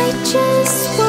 I just want